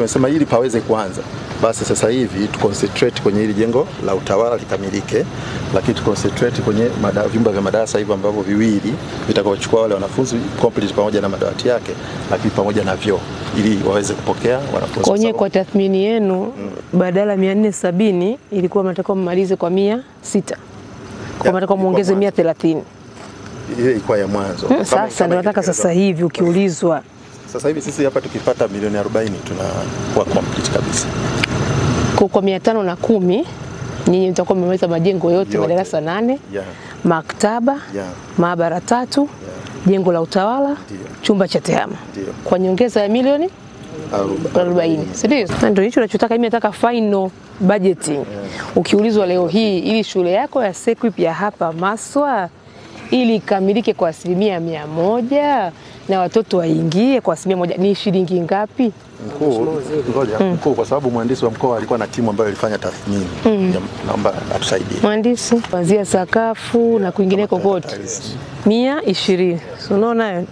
Tumesema hili paweze kuanza, basi sasa hivi tu concentrate kwenye hili jengo la utawala likamilike, lakini tu concentrate kwenye mada, vyumba vya madarasa hivi ambavyo viwili vitakaochukua wale wanafunzi complete pamoja na madawati yake, lakini pamoja na vyoo ili waweze kupokea wanafunzi. Kwenye kwa tathmini yenu mm, badala mia nne sabini ilikuwa mnatakiwa mmalize kwa mia sita kwa Ya, mnatakiwa muongeze mia mwanzo. thelathini sababu ile ilikuwa ya mwanzo. Mm, Sasa ndio nataka sasa hivi ukiulizwa Sasa hivi sisi hapa tukipata milioni 40 tunakuwa complete kabisa. kwa, mia tano na kumi nyinyi mtakuwa mmemaliza majengo yote, Yote. madarasa nane, Yeah. maktaba, Yeah. maabara tatu, yeah. jengo la utawala, Dio. chumba cha tehama kwa nyongeza ya milioni Arobaini. 40 si ndio? Ndio hicho nachotaka mimi, nataka final budgeting. yeah. Ukiulizwa leo hii ili shule yako ya SEQUIP ya hapa Maswa ili ikamilike kwa asilimia mia moja na watoto waingie kwa asilimia moja ni shilingi ngapi? Mkuu, ngoja, mkuu, kwa sababu mhandisi wa mkoa alikuwa na timu ambayo ilifanya tathmini. mm. Naomba atusaidie. Mhandisi, kuanzia sakafu na kwingineko kote mia ishirini. Unaona